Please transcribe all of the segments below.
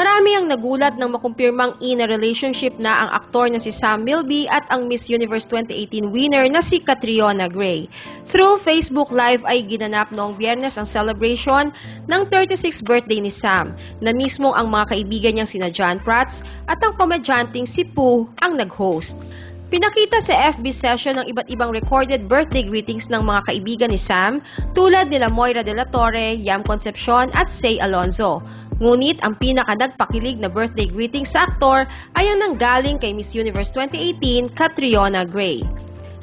Marami ang nagulat nang makumpirmang in a relationship na ang aktor na si Sam Milby at ang Miss Universe 2018 winner na si Catriona Gray. Through Facebook Live ay ginanap noong biyernes ang celebration ng 36th birthday ni Sam na mismo ang mga kaibigan niyang sina John Prats at ang komedyanteng si Pooh ang nag-host. Pinakita sa FB session ng iba't ibang recorded birthday greetings ng mga kaibigan ni Sam tulad nila Moira de la Torre, Yam Concepcion at Say Alonzo. Ngunit ang pinaka nagpakilig na birthday greeting sa aktor ay ang nanggaling kay Miss Universe 2018, Catriona Gray.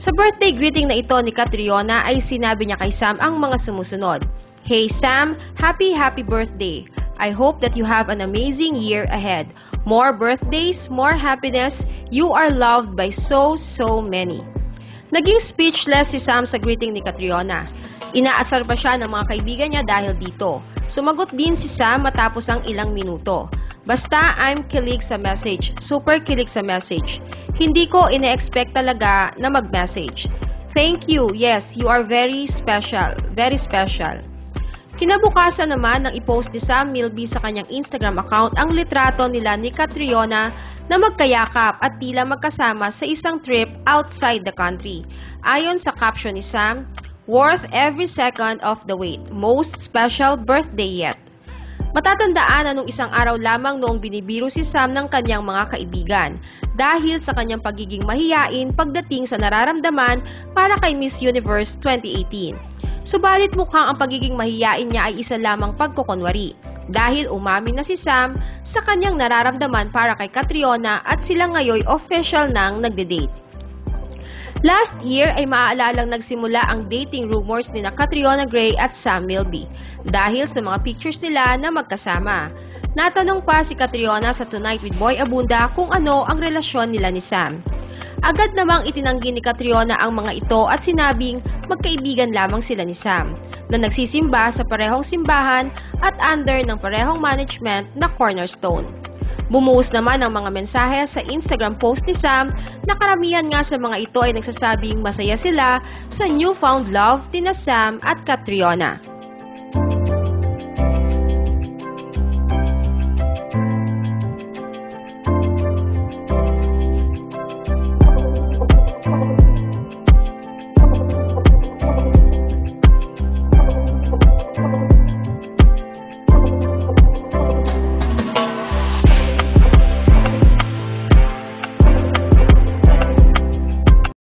Sa birthday greeting na ito ni Catriona ay sinabi niya kay Sam ang mga sumusunod. Hey Sam, happy happy birthday. I hope that you have an amazing year ahead. More birthdays, more happiness. You are loved by so, so many. Naging speechless si Sam sa greeting ni Catriona. Inaasar pa siya ng mga kaibigan niya dahil dito. Sumagot din si Sam matapos ang ilang minuto. Basta I'm kilig sa message. Super kilig sa message. Hindi ko ine-expect talaga na mag-message. Thank you. Yes, you are very special. Very special. Kinabukasan naman nang i-post ni Sam Milby sa kanyang Instagram account ang litrato nila ni Catriona na magkayakap at tila magkasama sa isang trip outside the country. Ayon sa caption ni Sam, Worth every second of the wait. Most special birthday yet. Matatandaan na nung isang araw lamang noong binibiro si Sam ng kanyang mga kaibigan dahil sa kanyang pagiging mahiyain pagdating sa nararamdaman para kay Miss Universe 2018. Subalit mukhang ang pagiging mahiyain niya ay isa lamang pagkukunwari dahil umamin na si Sam sa kanyang nararamdaman para kay Catriona at sila ngayon official nang nagde-date. Last year ay maaalalang nagsimula ang dating rumors ni na Catriona Gray at Sam Milby dahil sa mga pictures nila na magkasama. Natanong pa si Catriona sa Tonight with Boy Abunda kung ano ang relasyon nila ni Sam. Agad namang itinanggi ni Catriona ang mga ito at sinabing magkaibigan lamang sila ni Sam na nagsisimba sa parehong simbahan at under ng parehong management na Cornerstone. Bumuhos naman ang mga mensahe sa Instagram post ni Sam na karamihan nga sa mga ito ay nagsasabing masaya sila sa newfound love ni Sam at Catriona.